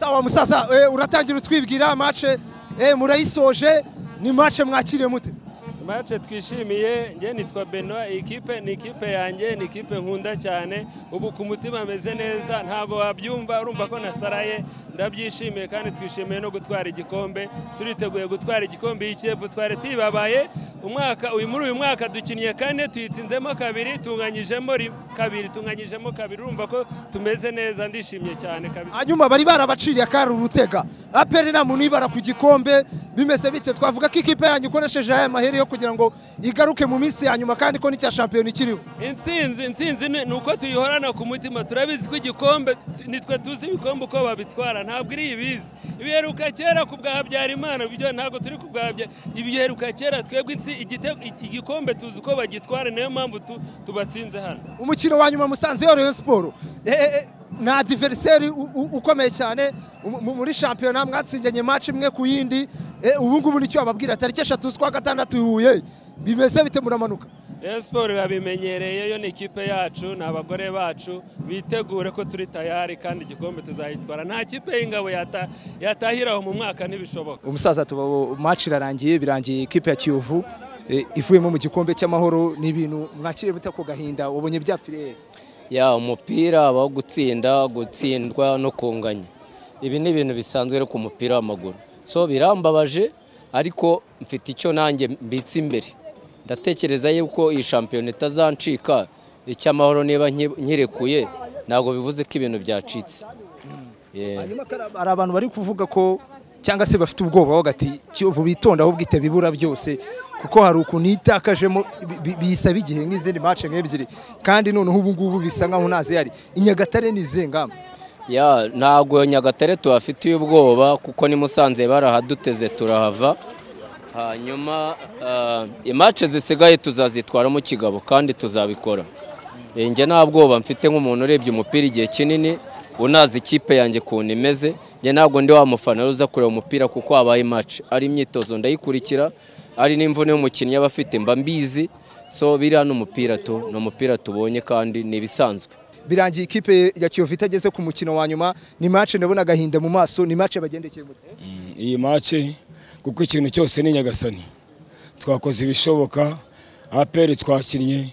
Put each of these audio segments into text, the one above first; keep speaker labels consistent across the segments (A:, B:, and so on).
A: sawa musaza eh, uratangira utwibwira mace murayisoje ni mace mwakiriye mute?
B: Mace twishimiye njye nitwa Benoit iyi kipe ni ikipe yanjye ni ikipe nkunda cyane. Ubu ku mutima ameze neza ntabwo wabyumva urumva ko nasaraye. Ndabyishimiye kandi twishimiye no gutwara igikombe. Turiteguye gutwara igikombe y'ikivu twari tuyibabaye. Umwaka uyu muri uyu mwaka dukiniye kane tuyitsinzemo kabiri tunganyijemo ri- kabiri tunganyijemo kabiri. Urumva ko tumeze neza ndishimye cyane kabisa.
A: Hanyuma bari barabaciriye akari urutega. Aperi nta muntu uyibara ku gikombe bimeze bite? Twavuga ko ikipe yanyu ikoresheje aya maheri yo kugira ngo igaruke mu minsi ya nyuma kandi ko n'icya shampiyona ikiriho.
B: Intsinzi intsinzi ni uko tuyihorana ku mutima. Turabizi ko igikombe nitwe tuzi ibikombe uko babitwara. Ntabwo iri ibizi. Ibiheruka kera ku bwa habyarimana ntabwo turi ku bwa ibiheruka kera twebwe intsi- igite- igikombe tuzi uko bagitwara niyo mpamvu tu- tubatsinze hano.
A: Umukino wa nyuma musanze yo Rayon Sport. Eh, eh, eh, ni adiveriseri ukomeye cyane. Mu- mu- muri shampiyona mwatsinjanye match imwe ku yindi. Ubu ngubu ni cyo bababwira tariki eshatu z'ukwa gatandatu i Huye. Bimeze bite? Muramanuka.
B: Rayon Sport irabimenyereye yo ni ikipe yacu ni abagore bacu bitegure ko turi tayari kandi igikombe tuzayitwara. Nta kipe y'ingabo yata- yatahiraho mu mwaka ntibishoboka.
C: Umusaza tuba match irarangiye birangiye ikipe ya Kiyovu. Eh, ivuyemo mu gikombe cy'amahoro ni ibintu mwakiriye bute ko gahinda? Ubonye byapfiriye
D: ya umupira habaho gutsinda gutsindwa no kunganya. Ibi ni ibintu bisanzwe ariko ku mupira w'amaguru. So birambabaje ariko mfite icyo nanjye mbitse imbere. Ndatekereza yuko iyi shampiyona itazancika. Icy'amahoro niba nki- nkirekuye ntabwo bivuze ko ibintu byacitse.
C: Hari abantu bari kuvuga ko cyangwa se bafite ubwoba bavuga ati Kiyovu bitonda ahubwo iteba ibura byose. Kuko hari ukuntu bi- bisaba igihe nk'izindi match nk'ebyiri. Kandi noneho ubu ngubu bisa nkaho ntazi yari. Inyagatare ni izihe ngamba
D: ya ntabwo nyagatare tuhafitiye ubwoba kuko ni musanze barahaduteze turahava. Hanyuma ah, imace zisigaye tuzazitwaramo kigabo kandi tuzabikora. Eh, njye nta bwoba mfite nk'umuntu urebye umupira igihe kinini unazi ikipe yanjye ukuntu imeze njye ntabwo ndi wa mufana uza kureba umupira kuko habaye imace. Ari imyitozo ndayikurikira ari n'imvune y'umukinnyi aba afite mba mbizi. So biriya ni umupira tu ni umupira tubonye kandi ni ibisanzwe
C: birangiye ikipe ya Kiyovu itageze ku mukino wa nyuma ni match ndabona agahinda mu maso ni match bagendekeye mute
E: iyi mace kuko ikintu cyose ni nyagasani. Twakoze ibishoboka aperi twakinnye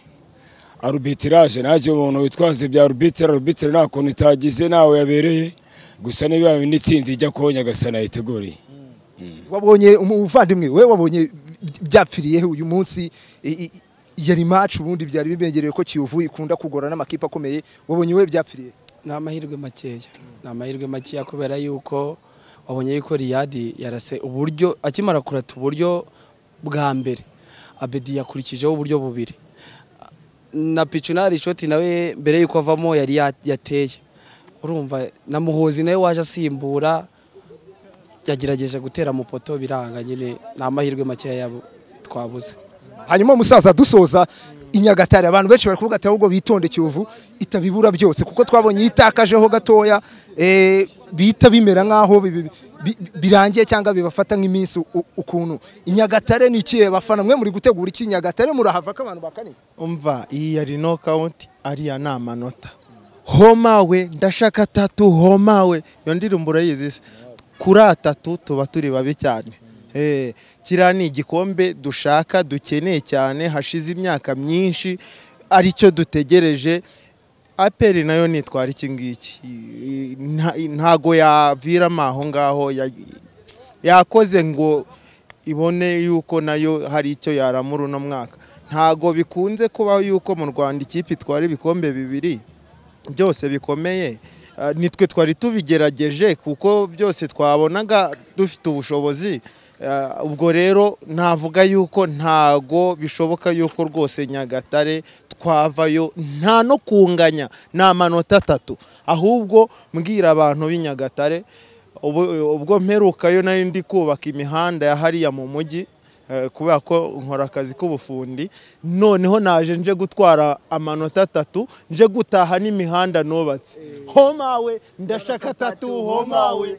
E: arubitiraje najye umuntu witwaze bya arubitire arubitire nta kuntu itagize nawe yabereye gusa niba n'itsinzi ijya kuba nyagasani ayiteguriye.
C: Wabonye umuvandimwe we wabonye byapfiriye he uyu munsi yari match ubundi byari bibengereye ko Kiyovu ikunda kugora n'amakipe akomeye wabonye we byapfiriye?
F: Ni amahirwe makeya. Ni amahirwe makeya kubera yuko wabonye yuko riyadi yarase uburyo akimara kurata uburyo bwa mbere. Abedi yakurikijeho uburyo bubiri. Na picunari shoti nawe mbere yuko avamo yari ya- yateye. Urumva na muhozi nawe waje asimbura yagerageje gutera mu poto biranga nyine ni amahirwe makeya yabo twabuze.
C: Hanyuma umusaza dusoza i Nyagatare abantu benshi bari kuvuga ati ahubwo bitonde Kiyovu itabibura byose. Kuko twabonye yitakajeho gatoya eh, bihita bimera nk'aho bi- bi- bi- birangiye cyangwa bibafata nk'iminsi ukuntu. I Nyagatare ni ikihe? Bafana mwe muri gutegura iki? Nyagatare murahava ko abantu bakaniye
G: umva iyi yari no kawunti ariya ni amanota homawe ndashaka atatu homawe iyo ndirimbo urayizi se kuri atatu tuba turi babi cyane. Eh, kiriya ni igikombe dushaka dukeneye cyane hashize imyaka myinshi ari cyo dutegereje. Aperi na yo nitwara iki ngiki? Ntago yaviramo aho ngaho ya- yakoze ngo ibone yuko na yo hari icyo yaramura uno mwaka. Ntago bikunze kubaho yuko mu rwanda ikipe itwara ibikombe bibiri byose bikomeye. Nitwe twari tubigerageje kuko byose twabonaga dufite ubushobozi. Ubwo rero navuga yuko ntago bishoboka yuko rwose nyagatare twavayo nta no kunganya ni amanota atatu. Ahubwo mbwira abantu b'i nyagatare ubu- ubwo mperukayo nari ndi kubaka imihanda ya hariya mu mujyi eh, kubera ko nkora akazi k'ubufundi noneho naje nje gutwara amanota atatu nje gutaha n'imihanda nubatse. Homawe ndashaka atatu homawe.